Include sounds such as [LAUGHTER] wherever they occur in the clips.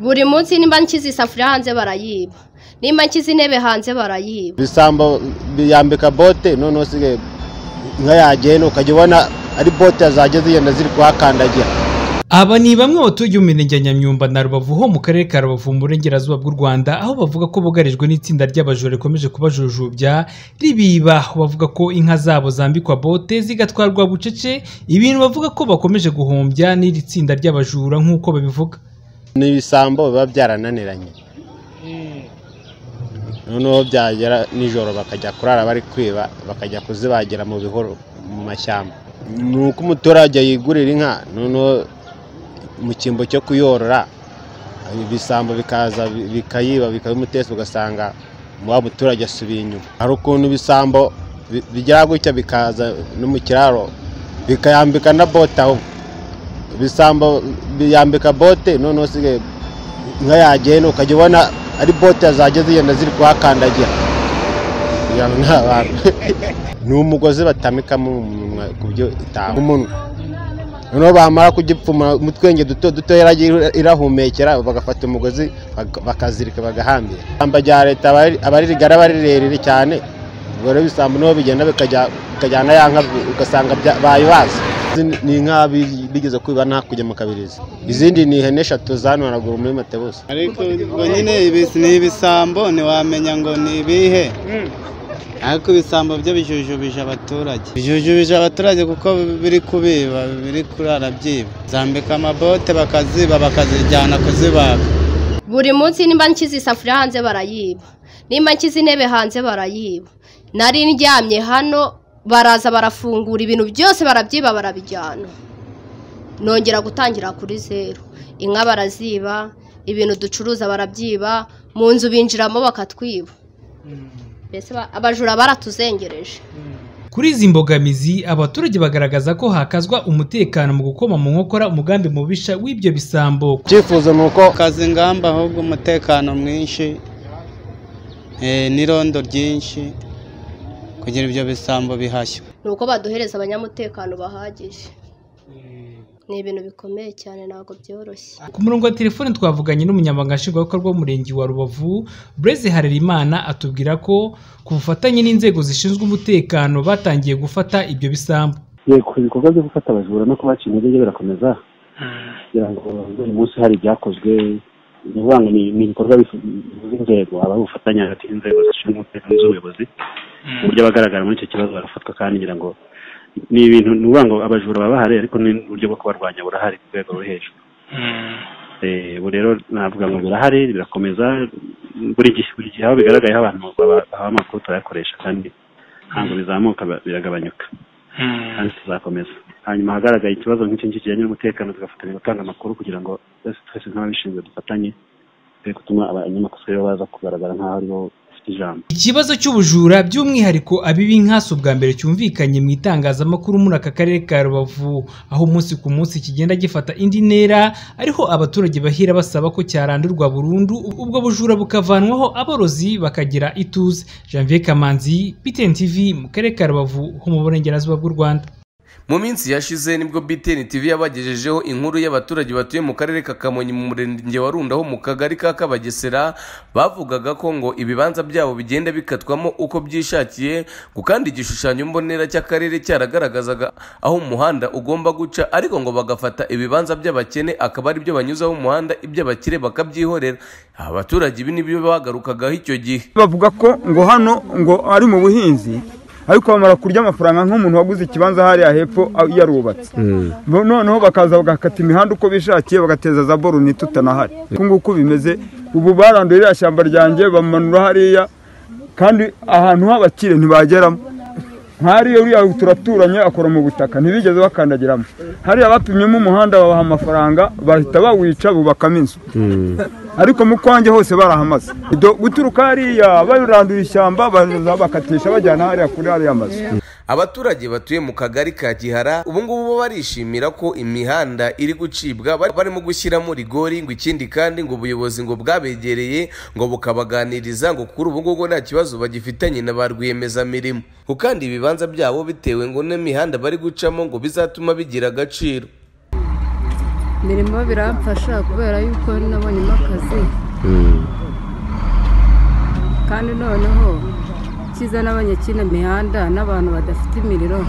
buri munsi nimba nshyize isafuriya hanze barayiba. Nimba nshyize intebe hanze barayiba. Ibisambo biyambika bote noneho usigaye inka yagenda ukajya ubona ari bote zajya zigenda ziri kuhakandagira. Aba ni bamwe mu baturage mu mirenge ya nyamyumba na rubavu ho mu karere ka rubavu mu burengerazuba bw'u rwanda aho bavuga ko bugarijwe n'itsinda ry'abajura rikomeje kubajujubya ribiba. Bavuga ko inka zabo zambikwa bote zigatwarwa bucece. Ibintu bavuga ko bakomeje guhombya n'iri tsinda ry'abajura nk'uko babivuga. Ni ibisambo biba byarananiranye. Noneho byagera nijoro bakajya kurara bari kwiba bakajya kuzibagira mu bihuru mu mashyamba. Ni uko umuturage yigurira inka noneho mu cyimbo cyo kuyorora ibisambo bikaza bikayiba bikabimuteza ugasanga wa muturage asubiye inyuma. Hari ukuntu ibisambo bigera gutya bikaza no mu kiraro bikayambika na bote aho. Ibisambo biyambika bote noneho usigaye inka yagenda ukajya ubona ari bote zajya zigenda ziri kuhakandagira. [LAUGHS] Ni umugozi batamikamo umunwa ku buryo itanga umunwa. Noneho bamara kugipfumura mu twenge duto duto irahumekera bagafata umugozi bakazirika bagahambira. Ishyamba rya leta aba ari rigari aba ari rirerire cyane. Ubwo rero ibisambo ni ho bigenda bikajyana ya nka ugasanga bayibaza ni inka bigeze kwiba nta kujya mu kabirizi. Izindi ni ihene eshatu zano haraguru muri matebusi ariko ubwo nyine ni ibisambo ntiwamenya ngo ni ibihe? Ariko ibisambo byo bijujubije abaturage. Bijujubije abaturage kuko biri kubiba biri kurara byiba. Zambika amabote bakaziba bakazijyana kuzibaga. Buri munsi nimba nshyize isafuriya hanze barayiba. Nimba nshyize intebe hanze barayiba. Nari ndyamye hano baraza barafungura ibintu byose barabyiba barabijyana. Nongera gutangira kuri zeru inka baraziba ibintu ducuruza barabyiba mu nzu binjiramo bakatwiba. Mbese abajura baratuzengereje. Kuri izi mbogamizi abaturage bagaragaza ko hakazwa umutekano mu gukoma mu nkokora umugambi mubisha w'ibyo bisambo icyifuzo ni uko kazi ingamba ahubwo umutekano mwinshi n'irondo ryinshi. Kugira ibyo bisambo bihashywe ni uko baduhereza abanyamutekano bahagije. Ni ibintu bikomeye cyane ntabwo byoroshye. Ku murongo wa telefone twavuganye n'umunyamabanga nshingwabikorwa w'umurenge wa rubavu bureze harerimana atubwira ko ku bufatanye n'inzego zishinzwe umutekano batangiye gufata ibyo bisambu yego ibikorwa byo gufata abajura no kubaca intege birakomeza. Kugira ngo uyu munsi hari ibyakozwe ni ukuvuga ngo ni ibikorwa by'inzego habaho ubufatanye hagati y'inzego zishinzwe umutekano z'ubuyobozi ku buryo abagaragara muri icyo kibazo barafatwa kandi ngira ngo ni ibintu ni ukuvuga ngo abajura baba bahari ariko n'uburyo bwo kubarwanya burahari ku rwego rwo hejuru. Ubu rero navuga ngo birahari birakomeza buri gihe buri gihe aho bigaragayeho abantu baha amakuru turayakoresha kandi ntabwo bizamuka biragabanyuka kandi tuzakomeza. Hanyuma ahagaragaye ikibazo nk'iki ngiki kijyanye n'umutekano tugafatanya gutanga amakuru kugira ngo twese nk'ababishinzwe dufatanye twe gutuma abanyamakuru baza kugaragara nk'aho ari bo ikibazo cy'ubujura by'umwihariko abibi nk'asi ubwa mbere cyumvikanye mu itangazamakuru muri aka karere ka rubavu aho umunsi ku munsi kigenda gifata indi ntera ariho abaturage bahira basaba ko cyarandurwa burundu ubwo bujura bukavanwaho aborozi bakagira ituze. Janvier kamanzi btn tv mu karere ka rubavu ho mu burengerazuba bw'u rwanda. Mu minsi yashize ni bwo BTN TV yabagejejeho inkuru y'abaturage batuye mu karere ka Kamonyi mu murenge wa Runda ho mu kagari ka Kabagesera bavugaga ko ngo ibibanza byabo bigenda bikatwamo uko byishakiye ngo kandi igishushanyo mbonera cy'akarere cyaragaragazaga aho umuhanda ugomba guca ariko ngo bagafata ibibanza by'abakene akaba ari byo banyuzaho umuhanda iby'abakire bakabyihorera. Abaturage ibi ni byo bagarukagaho icyo gihe. Bavuga ko ngo hano ngo ari mu buhinzi ariko bamara kurya amafaranga nk'umuntu waguze ikibanza hariya hepfo yarubatse. Noneho bakaza bagakata imihanda uko bishakiye bagateza za boroni tutanahari uku nguku bimeze ubu baranduye iriya shyamba ryanjye bamanura hariya kandi ahantu h'abakire ntibageramo. Nk'ariya uriya turaturanye akora mu butaka ntibigeze bakandagiramo. Hariya bapimyemo umuhanda babaha amafaranga bahita bawica bubakamo inzu. Ariko mu kwanjye hose barahamaze. Guturuka hariya barandura ishyamba bakatisha bajyana hariya kuri hariya mazu. Abaturage batuye mu kagari ka gihara ubu ngubu bo barishimira ko imihanda iri gucibwa barimo gushyiramo rigori ngo ikindi kandi ngo ubuyobozi ngo bwabegereye ngo bukabaganiriza ngo kuri ubu ngubu nta kibazo bagifitanye na ba rwiyemezamirimo. Ngo kandi ibibanza byabo bitewe ngo n'imihanda bari gucamo ngo bizatuma bigira agaciro. Imirimo biramfasha kubera yuko nabonyemo akazi kandi noneho cyiza nabonye kino mihanda n'abantu badafite imiriro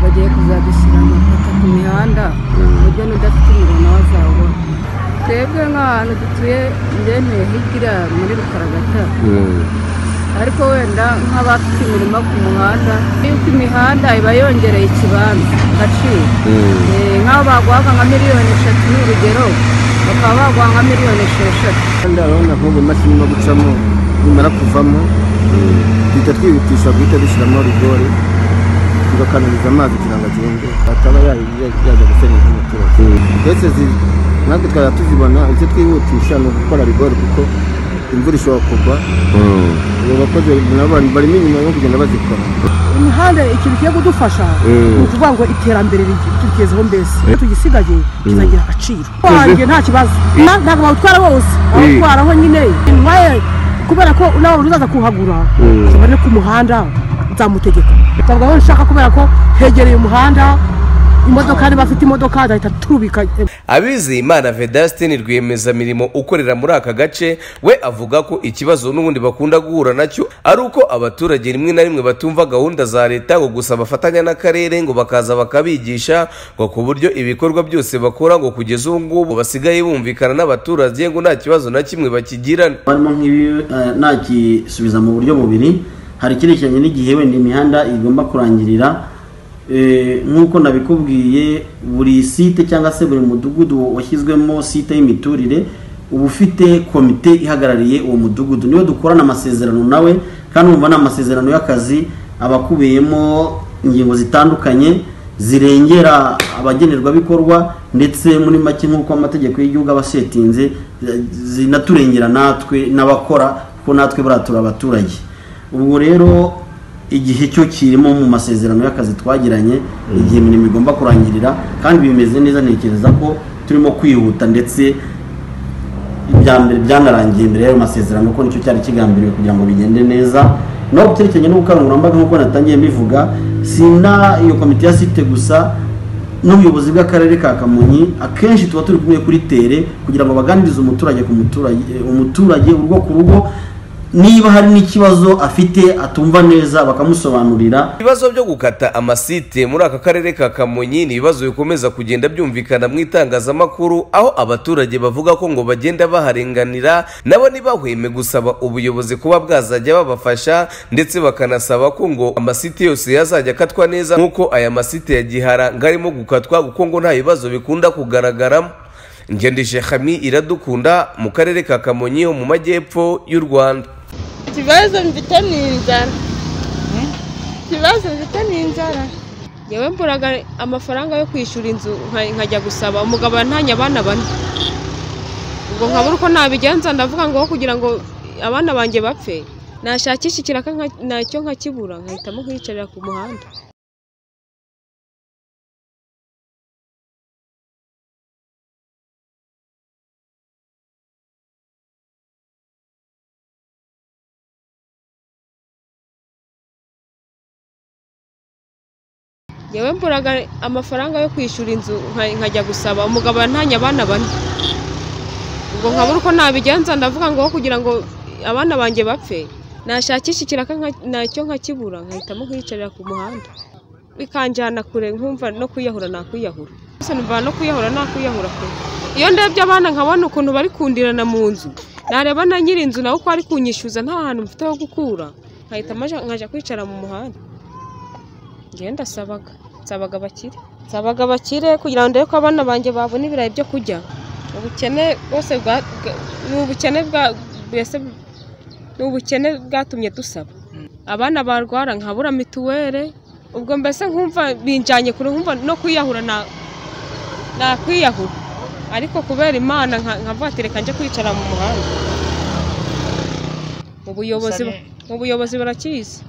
bagiye kuzadushyira amapata ku mihanda ku buryo n'udafite imiriro nawe azawubona. Twebwe nk'ahantu dutuye ndemeye hirya muri rukaragata. Ariko wenda nk'abafite imirimo ku muhanda yuko imihanda iba yongereye ikibanza agaciro. Eh, nk'aho baguhaga nka miliyoni eshatu ni urugero bakaba baguha nka miliyoni esheshatu. Kandi urabona nk'ubu imashini irimo gucamo nimara kuvamo duhita twihutisha guhita dushyiramo rigore tugakanaliza amazi kugira ngo agende ataba yajya gusenya nk'umuturage ndetse zi- natwe twajya tuzibona icyo twihutisha ni ugukora rigore kuko imvura ishobora kugwa. Abo bakozi nabo bari- barimo inyuma yo kugenda bazikora. Imihanda ikintu kigiye kudufasha ni ukuvuga ngo iterambere tugezeho mbese. Iyo tugisigaye kizagira agaciro. Wanjye nta kibazo. Na- ntabwo bawutwara bose. Bawutwaraho nyine. Intwaye kubera ko nawe uzaza kuhagura. Tubone ku muhanda nzamutegeka. Ntabwo aho nshaka kubera ko hegereye umuhanda imodoka niba afite imodoka azahita turubika Abizeyimana Vedaste ni rwiyemezamirimo ukorera muri aka gace we avuga ko ikibazo n'ubundi bakunda guhura na cyo ari uko abaturage rimwe na rimwe batumva gahunda za leta ngo gusa bafatanya n'akarere ngo bakaza bakabigisha ngo ku buryo ibikorwa byose bakora ngo kugeza ubu ngubu basigaye bumvikana n'abaturage ngo nta kibazo na kimwe bakigirana. Harimo nk'ibi eh, nakisubiza mu buryo bubiri. Hari icyerekeranye n'igihe wenda imihanda igomba kurangirira nk'uko nabikubwiye buri site cyangwa se buri mudugudu washyizwemo site y'imiturire uba ufite komite ihagarariye uwo mudugudu. Niwe dukorana amasezerano nawe kandi umva ni amasezerano y'akazi aba akubiyemo ingingo zitandukanye zirengera abagenerwabikorwa ndetse muri make nk'uko amategeko y'igihugu aba asetinze eh, zinaturengera natwe n'abakora kuko natwe baratura abaturage. Ubwo rero igihe cyo kirimo mu masezerano y'akazi twagiranye igihe imirimo igomba kurangirira kandi bimeze neza ntekereza ko turimo kwihuta ndetse mbere byanarangiye mbere y'ayo masezerano ko ni cyo cyari kigambiriwe kugira ngo bigende neza. No ku cyerekeranye n'ubukangurambaga nk'uko natangiye mbivuga sina iyo komite ya site gusa n'ubuyobozi bw'akarere ka kamonyi akenshi tuba turi kumwe kuri tere kugira ngo baganirize umuturage ku muturage umuturage urugo ku rugo niba hari n'ikibazo afite atumva neza bakamusobanurira. Ibibazo byo gukata amasite muri aka karere ka kamonyi ni ibibazo bikomeza kugenda byumvikana mu itangazamakuru aho abaturage bavuga ko ngo bagenda baharenganira nabo ntibahweme gusaba ubuyobozi kuba bwazajya babafasha ndetse bakanasaba ko ngo amasite yose yazajya akatwa neza nk'uko aya masite ya gihara ngo arimo gukatwa kuko ngo nta bibazo bikunda kugaragaramo. Ngendeshe hami iradukunda mu karere ka kamonyi ho mu majyepfo y'u rwanda. Ikibazo mfite ni inzara. Ikibazo mfite ni inzara. Yewe mburaga amafaranga yo kwishyura inzu nka- nkajya gusaba. Umugabo yantanye abana bane. Ubwo nkabura uko nabigenza ndavuga ngo kugira ngo abana banjye bapfe nashakisha ikiraka na cyo nkakibura nkahitamo kuyicarira ku muhanda. Yewe mburaga amafaranga yo kwishyura inzu nka- nkajya gusaba umugabo yantanye abana bane. Ubwo nkabura uko nabigenza ndavuga ngo kugira ngo abana banjye bapfe nashakisha ikiraka na cyo nkakibura nkahitamo kuyicarira ku muhanda. Bikanjyana kure nkumva no kwiyahura nakwiyahura. Gusa numva no kwiyahura nakwiyahura kure iyo ndebye abana nkabona ukuntu bari kundirana mu nzu nareba na nyiri inzu nawe uko ari kunyishyuza nta hantu mfite ho gukura nkahitamo aja- nkajya kwicara mu muhanda. Ngenda sabaga nsabaga abakire. Nsabaga abakire kugira ngo ndebe ko abana banjye babona ibirayi byo kurya. Ubukene bwose ni ubukene bwa mbese ni ubukene bwatumye dusaba. Abana barwara nkabura mituweli ubwo mbese nkumva binjyanye kure nkumva no kwiyahura na nakwiyahura. Ariko kubera imana nka- nkavuga ati reka njye kwicara mu muhanda. Ubuyobozi burakizi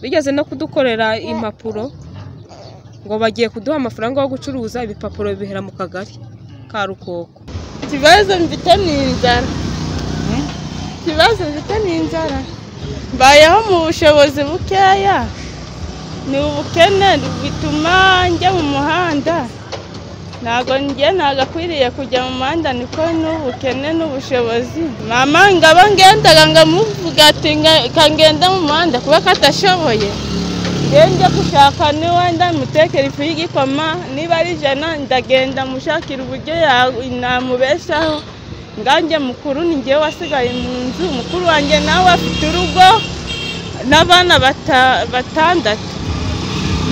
bigeze no kudukorera impapuro ngo bagiye kuduha amafaranga yo gucuruza ibipapuro bihera mu kagari ka rukoko. Ikibazo mfite ni inzara. Ikibazo mfite ni inzara. Mbayeho mu bushobozi bukeya. Ni ubukene bituma njya mu muhanda. Ntabwo njye nagakwiriye kujya mu muhanda niko n'ubukene n'ubushobozi. Mama ngaba ngendaga ngamuvuga ati "Nga- kangenda mu muhanda kuba katashoboye. Ngende gushaka niwenda mutekera ifu y'igikoma niba ari ijana ndagenda mushakira uburyo namubeshaho. Nganjye mukuru ni njyewe wasigaye mu nzu mukuru wanjye nawe afite urugo n'abana bata- batandatu.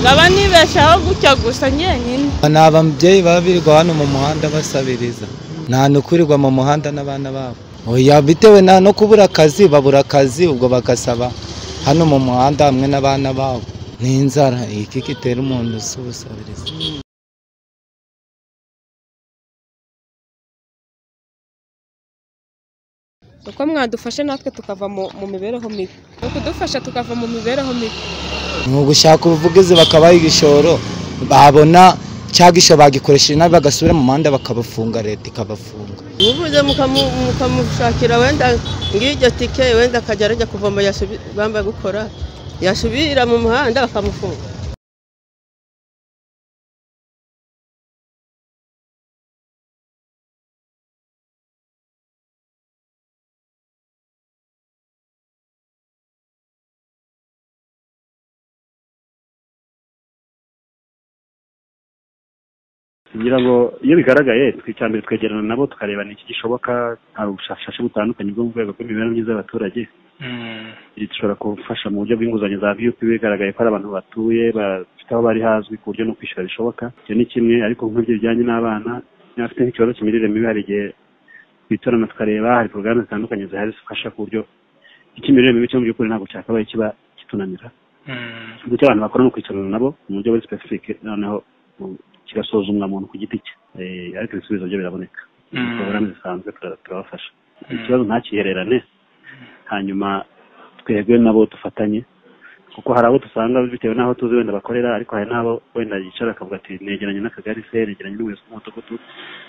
Ngaba nibeshaho gutya gusa njyenyine. Ni ababyeyi baba birirwa hano mu muhanda basabiriza. Nta nukurirwa mu muhanda n'abana babo. Oya bitewe na no kubura akazi babura akazi ubwo bagasaba hano mu muhanda hamwe n'abana babo. Ni inzara iki gitera umuntu si ubusabiriza uko mwadufashe natwe tukava mu mu mibereho mibi. Ni ukudufasha tukava mu mibereho mibi. Ni ugushaka ubuvugizi bakabaha igishoro. Babona cya gishoro bagikoresheje nabi bagasubira mu muhanda bakabafunga leta ikabafunga. Mukamu- mukamushakira wenda ng'iryo tike wenda akajya arajya kuvoma bambaye gukora. Yasubira mu muhanda bakamufunga. Kugira ngo iyo bigaragaye mbere twegerana nabo tukareba ni iki gishoboka hari ubushakashatsi butandukanye bwo mu rwego rw'imibereho myiza y'abaturage. Dushobora gufasha mu buryo bw'inguzanyo za viyupi bigaragaye ko ari abantu batuye bafite aho bari hazwi ku buryo no kwishyura bishoboka. Icyo ni kimwe ariko nk'ibyo bijyanye n'abana niba afite nk'ikibazo cy'imirire mibi hari igihe twitorana tukareba hari porogaramu zitandukanye zihari zifasha ku buryo icy'imirire mibi cyo mu by'ukuri ntabwo cyakabaye kiba kitunanira. Ubwo icyo abantu bakora ni ukwicarana nabo mu buryo buri sipesifike noneho kigasuzumwa muntu ku giti cye. Eh, ariko ibisubizo byo biraboneka. Mm. porogaramu zisanzwe tura- turabafasha. Ikibazo ntakihererane. Hanyuma twebwe nabo dufatanye kuko hari abo dusanga bitewe n'aho tuzi wenda bakorera ariko hari n'abo wenda yicara akavuga ati negeranye n'akagari se negeranye n'ubuyobozi bw'umudugudu.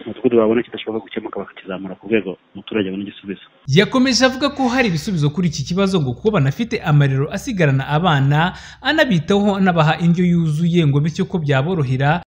Umudugudu babona kidashoboka gukemuka bakakizamura ku rwego umuturage abona igisubizo. Yakomeje avuga ko hari ibisubizo kuri iki kibazo ngo kuko banafite amarero asigarana abana anabitaho anabaha indyo yuzuye ngo bityo ko byaborohera